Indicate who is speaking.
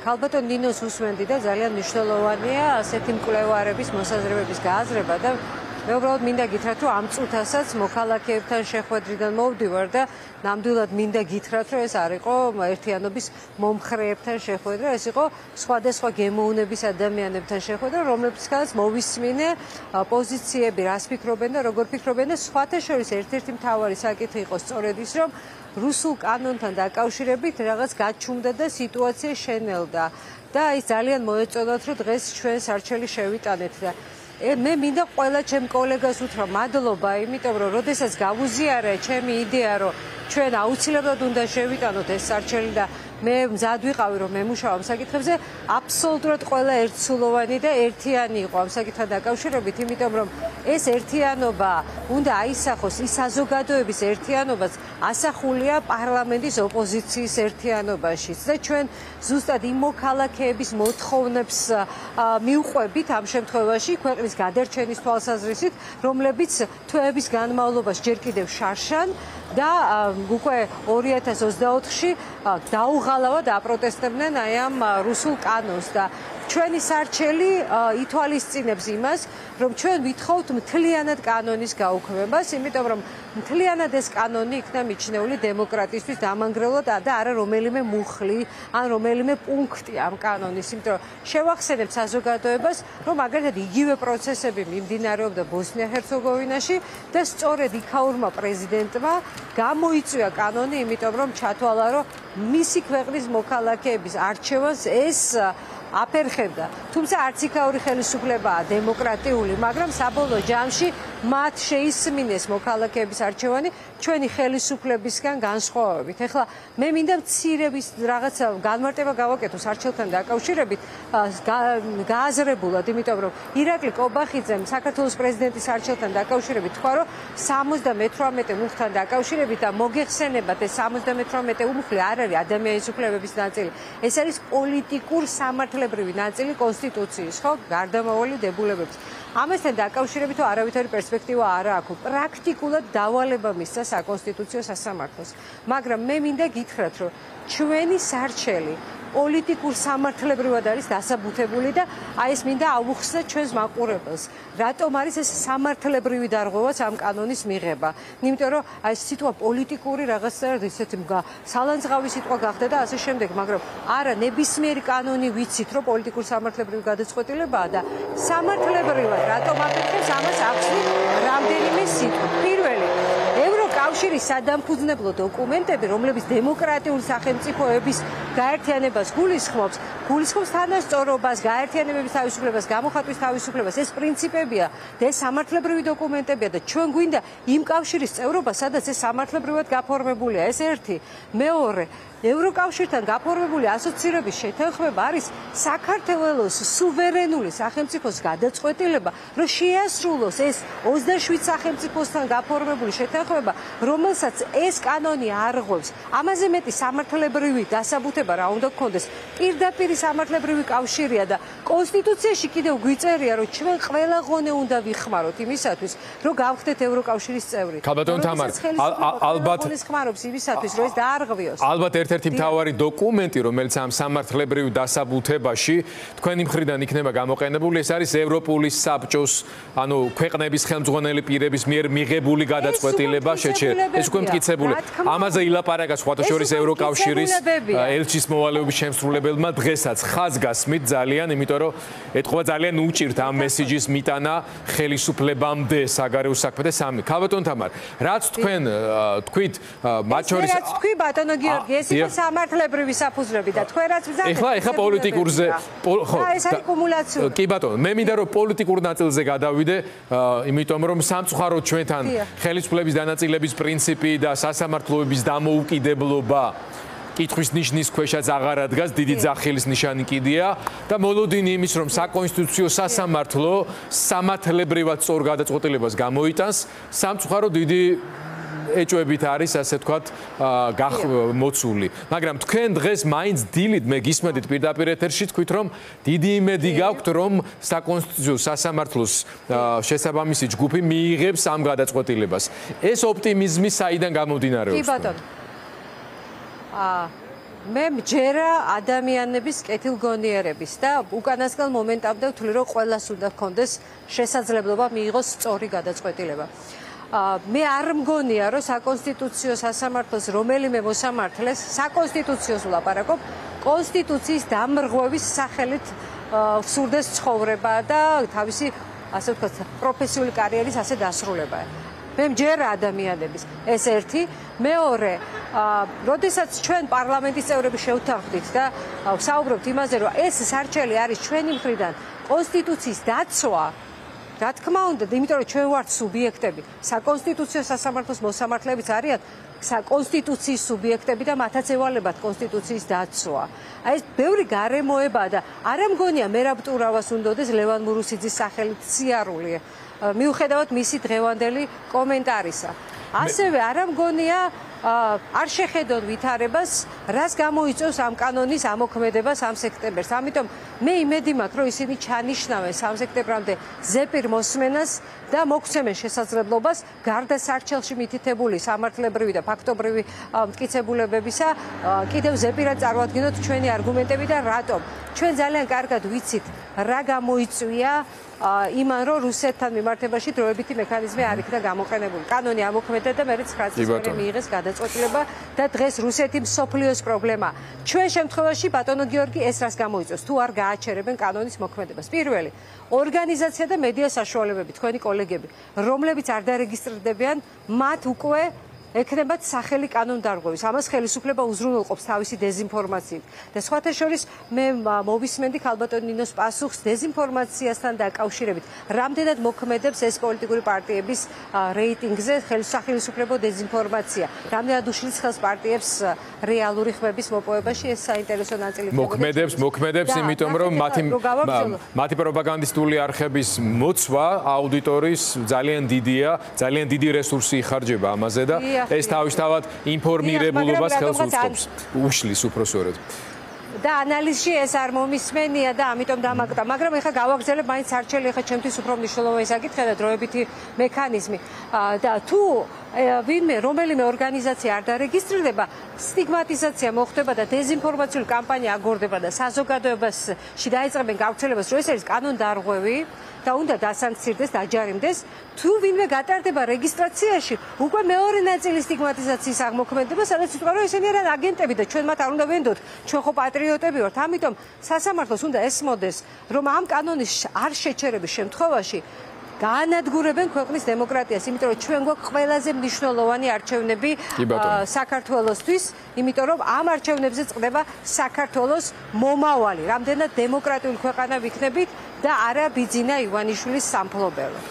Speaker 1: ქალბატონ ნინოს უსმენდი და ძალიან მნიშვნელოვანია ასეთი მკვლევარების მოსაზრებების გააზრება და მე უბრალოდ მინდა გითხრათ, რომ ამ წუთასაც მოქალაქეებთან შეხვედრიდან მოვდივარ და ნამდვილად მინდა გითხრათ, რომ ეს არ იყო ერთიანობის მომხრეებთან შეხვედრა, ეს იყო სხვადასხვა გემოუნების ადამიანებთან შეხვედრა, რომლებსაც მოვისმინე პოზიციები, რას ფიქრობენ და როგორ ფიქრობენ და სხვათა შორის ერთ-ერთი მთავარი საკითხი იყო სწორედ ის, რომ რუსულ კანონთან დაკავშირებით რაღაც გაჩუმდა და სიტუაცია შენელდა. და ის ძალიან მოეწონათ, რომ დღეს ჩვენ სარჩელი შევიტანეთ და მე მინდა ყველა ჩემ კოლეგას უთხრა მადლობა, იმიტომ რომ როდესაც გავუზიარე ჩემი იდეა, რომ ჩვენ აუცილებლად უნდა შევიტანოთ ეს სარჩელი და მე მზად ვიყავი რომ მემუშაო ამ საკითხებზე. აბსოლუტურად ყველა ერთსულოვანი და ერთიანი იყო ამ საკითხთან დაკავშირებით იმიტომ რომ ეს ერთიანობა უნდა აისახოს ის საზოგადოების ერთიანობას ასახულია პარლამენტის ოპოზიციის ერთიანობაშიც და ჩვენ ზუსტად იმ მოქალაქეების მოთხოვნებს მიუყვებით ამ შემთხვევაში ქვეყნის გადარჩენის თვალსაზრისით რომლებიც თვეების განმავლობაში ჯერ კიდევ შარშან და უკვე 2024-ში დაუღალავად აპროტესტებდნენ აი ამ რუსულ კანონს და ჩვენი სარჩელი ითვალისწინებს იმას, რომ ჩვენ ვითხოვთ მთლიანად კანონის გაუქმებას, იმიტომ რომ მთლიანად ეს კანონი იქნა მიჩნეული დემოკრატიისთვის დამანგრევლად და არა რომელიმე მუხლი ან რომელიმე პუნქტი ამ კანონის, იმიტომ რომ შევახსენებთ საზოგადოებას, რომ აგრეთვე იგივე პროცესები მიმდინარეობდა ბოსნია-ჰერცეგოვინაში და სწორედ იქაურმა პრეზიდენტმა გამოიწვია კანონი, იმიტომ რომ ჩათვალა, რომ მისი ქვეყნის მოქალაქეების არჩევანს ეს აფერხებდა. თუმცა არც იქაური ხელისუფლებაა დემოკრატიული, მაგრამ საბოლოო ჯამში მათ შეისმინეს მოქალაქეების არჩევანი ჩვენი ხელისუფლებისგან განსხვავებით. ეხლა მე მინდა მცირების რაღაცა განმარტება გავაკეთო სარჩელთან დაკავშირებით გააზრებულად, იმიტომ რომ ირაკლი კობახიძემ საქართველოს პრეზიდენტის არჩევთან დაკავშირებით თქვა, რომ 78 მუხთან დაკავშირებით და მოგეხსენებათ ეს 78 უმხლი არ არის ადამიანის უფლებების ნაწილი. ეს არის პოლიტიკურ სამართლებრივი ნაწილი კონსტიტუციის, ხო? გარდამავალი დებულებების. ამასთან დაკავშირებით არავითარი პერსპექტივა არ აქვს. პრაქტიკულად დავალება მისცა საკონსტიტუციო სასამართლოს. მაგრამ მე მინდა გითხრათ, რომ ჩვენი სარჩელი პოლიტიკურ სამართლებრივად არის დასაბუთებული და აი ეს მინდა აუხსნა ჩვენს მაყურებელს. რატომ არის ეს სამართლებრივი დარღვევაც ამ კანონის მიღება? იმიტომ რომ აი ეს სიტყვა პოლიტიკური რაღაცა ისეთი სალანძღავი სიტყვა გახდა და ასე შემდეგ, მაგრამ არა ნებისმიერი კანონი ვიცით, რომ პოლიტიკურ სამართლებრივი გადაწყვეტილებაა და სამართლებრივად რატომ აკეთებს ამას ახსნით რამდენიმე სიტყვა. პირველი კავშირის სადამფუძნებლო დოკუმენტები, რომლებიც დემოკრატიულ სახელმწიფოების გაერთიანებას გულისხმობს, გულისხმობს თანასწორობას, გაერთიანებების თავისუფლებას, გამოხატვის თავისუფლებას. ეს პრინციპებია და ეს სამართლებრივი დოკუმენტებია და ჩვენ გვინდა იმ კავშირის წევრობა, სადაც ეს სამართლებრივად გაფორმებულია. ეს ერთი. მეორე, ევროკავშირთან გაფორმებული ასოცირების შეთანხმება არის საქართველოს სუვერენული სახელმწიფოს გადაწყვეტილება, რომ შეასრულოს ეს 27 სახელმწიფოსთან გაფორმებული შეთანხმება, რომელსაც ეს კანონი არღვევს. ამაზე მეტი სამართლებრივი დასაბუთება რა უნდა გქონდეს? პირდაპირ სამართლებრივი კავშირია და კონსტიტუციაში კიდევ გვიწერია, რომ ჩვენ ყველა ღონე უნდა ვიხმაროთ იმისათვის, რომ გავხდეთ ევროკავშირის წევრი.
Speaker 2: ქალბატონ თამარ, ალბათ
Speaker 1: ხმარობს იმისათვის, რომ ეს დაარღვიოს.
Speaker 2: ალბათ ერთ ერთ-ერთი მთავარი დოკუმენტი, რომელიც ამ სამართლებრივ დასაბუთებაში თქვენი მხრიდან იქნება გამოყენებული, ეს არის ევროპული საბჭოს, ანუ ქვეყნების ხელმძღვანელი პირების მიერ მიღებული გადაწყვეტილება შეჩერება. ეს უკვე მტკიცებული. ამაზე ილაპარაკა სხვათა შორის ევროკავშირის ელჩის მოვალეობის შემსრულებელმა დღესაც ხაზგასმით ძალიან, იმიტომ რომ ეთქვა ძალიან უჭირთ ამ მესიჯის მიტანა ხელისუფლებამდე საგარეო საქმე და სამი. ქალბატონ თამარ, რაც თქვენ თქვით მათ შორის
Speaker 1: რაც თქვი ბატონო გიორგი, ეს იყო სამართლებრივი საფუძვლები და თქვენ რაც ვზადეთ
Speaker 2: ეხლა ეხლა. პოლიტიკურზე
Speaker 1: ხო ეს არის კუმულაციური.
Speaker 2: კი ბატონო მე მინდა რომ პოლიტიკურ ნაწილზე გადავიდე იმიტომ რომ სამწუხაროდ ჩვენთან ხელისუფლების დანაწილების პრინციპი და სასამართლოების დამოუკიდებლობა კითხვის ნიშნის ქვეშაც აღარ ადგას დიდი ძახილის ნიშანი კიდია და მოლოდინი იმის რომ საკონსტიტუციო სასამართლო სამართლებრივად სწორ გადაწყვეტილებას გამოიტანს სამწუხაროდ დიდი ეჭვებით არის ასე თქვათ მოცული. მაგრამ თქვენ დღეს მაინც დილით მე გისმენთ პირდაპირ ეთერში თქვით რომ დიდი იმედი გაქვთ რომ საკონსტიტუციო სასამართლოს შესაბამისი ჯგუფი მიიღებს ამ გადაწყვეტილებას. ეს ოპტიმიზმი საიდან გამომდინარეობს? კი
Speaker 1: ბატონო. აა მე მჯერა ადამიანების კეთილგონიერების და უკანასკნელ მომენტამდე ვთვლი რომ ყველას უნდა გქონდეს შესაძლებლობა მიიღოს სწორი გადაწყვეტილება. მე არ მგონია რომ საკონსტიტუციო სასამართლოს რომელიმე მოსამართლეს საკონსტიტუციოს ვლაპარაკობ კონსტიტუციის დამრღვევის სახელით სურდეს ცხოვრება და თავისი ასე ვთქვათ პროფესიული კარიერის ასე დასრულება. მე მჯერა ადამიანების. ეს ერთი. მეორე როდესაც ჩვენ პარლამენტის წევრები შევთანხმდით და საუბრობთ იმაზე რომ ეს სარჩელი არის ჩვენი მხრიდან კონსტიტუციის დაცვა რა თქმა უნდა იმიტომ რომ ჩვენ ვართ სუბიექტები საკონსტიტუციო სასამართლოს მოსამართლეებიც არიან საკონსტიტუციის სუბიექტები და მათაც ევალებათ კონსტიტუციის დაცვა აი ეს ბევრი გარემოება და არ ამგონია მერაბტურავას უნდადეს ლევან მურუსიძის სახელით სიარული მიუხედავად მისი დღევანდელი კომენტარისა. ასევე არ ამგონია არ შეხედონ ვითარებას, რას გამოიწვევს ამ კანონის ამოქმედებას 3 სექტემბერს. ამიტომ მე იმედი მაქვს, რომ ისინი ჩანიშნავენ 3 სექტემბრამდე ზეპირ მოსმენას და მოგცემენ შესაძლებლობას გარდა სარჩელში მითითებული სამართლებრივი და ფაქტობრივი მტკიცებულებებისა, კიდევ ზეპირად წარმოადგენოთ ჩვენი არგუმენტები და რატომ. ჩვენ ძალიან კარგად ვიცით, რა გამოიწვია იმან რომ რუსეთთან მიმართებაში დროებითი მექანიზმი არ იქნა გამოყენებული. კანონი ამოქმედა და მეც 9 წელი მიიღეს გადაწყვეტილება და დღეს რუსეთი მსოფლიოს პრობლემა. ჩვენ შემთხვევაში ბატონო გიორგი ეს რას გამოიწვევს? თუ არ გააჩერებენ კანონის მოქმედებას. პირველი, ორგანიზაცია და მედია საშუალებები, თქვენი კოლეგები, რომლებიც არ დარეგისტრირდებიან, მათ უკვე ექნებათ სახელი კანონდარღვევის. ამას ხელისუფლება უზრუნველყოფს თავისი დეзинფორმაციით. და სხვათა შორის მე მოვისმენდი ქალბატონინოს პასუხს დეзинფორმაციასთან დაკავშირებით. რამდენად მოქმედებს ეს პოლიტიკური პარტიების რეიტინგზე ხელისუფლებო დეзинფორმაცია? რამდენად უშლის ხელს პარტიებს რეალური ხმების მოპოვებაში ეს საინტერესო ნაწილი
Speaker 2: მოქმედებს, მოქმედებს, იმიტომ რომ მათი მათი პროპაგანდისტული არხების მოცვა აუდიტორის ძალიან დიდია, ძალიან დიდი რესურსი იხარჯება ამაზე და ეს თავისთავად ინფორმირებულობას ხელს უწყობს. უშლის სწორად
Speaker 1: და ანალიზში ეს არ მომისმენია და ამიტომ დამაკდა. მაგრამ ეხა გავაგზავნებ მაინც არჩელი ეხა ჩემთვის უფრო მნიშვნელოვანი საკითხია და დროებითი მექანიზმი. და თუ ვინმე რომელიმე ორგანიზაცია არ დარეგისტრირდება სტიგმატიზაცია მოხდება და დეзинფორმაციული კამპანია აგორდება და საზოგადოებასში დაიწყებენ გავრცელებას, რომ ეს არის კანონდარღვევი და უნდა დასანქცირდეს, დაჯარიმდეს. თუ ვინმე გატარდება რეგისტრაციაში, უკვე მეორე ნაწილი სტიგმატიზაციის აღმოქმედება, სადაც თქვა, რომ ესენი არიან აგენტები და ჩვენ მათ არ უნდა ვენდოთ, ჩვენ ხო პატრიოტები ვართ. ამიტომ სასამართლოს უნდა ესმოდეს, რომ ამ კანონის არ შეჩერების შემთხვევაში განადგურებენ ქვეყნის დემოკრატიას, იმიტომ რომ ჩვენ გვაქვს ყველაზე მნიშვნელოვანი არჩევნები საქართველოსთვის, იმიტომ რომ ამ არჩევნებზე წდება საქართველოს მომავალი, რამდენად დემოკრატიული ქვეყანა ვიქნებით და არა ბიძინა ივანიშვილის სამფლობელო.